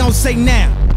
gon' say now?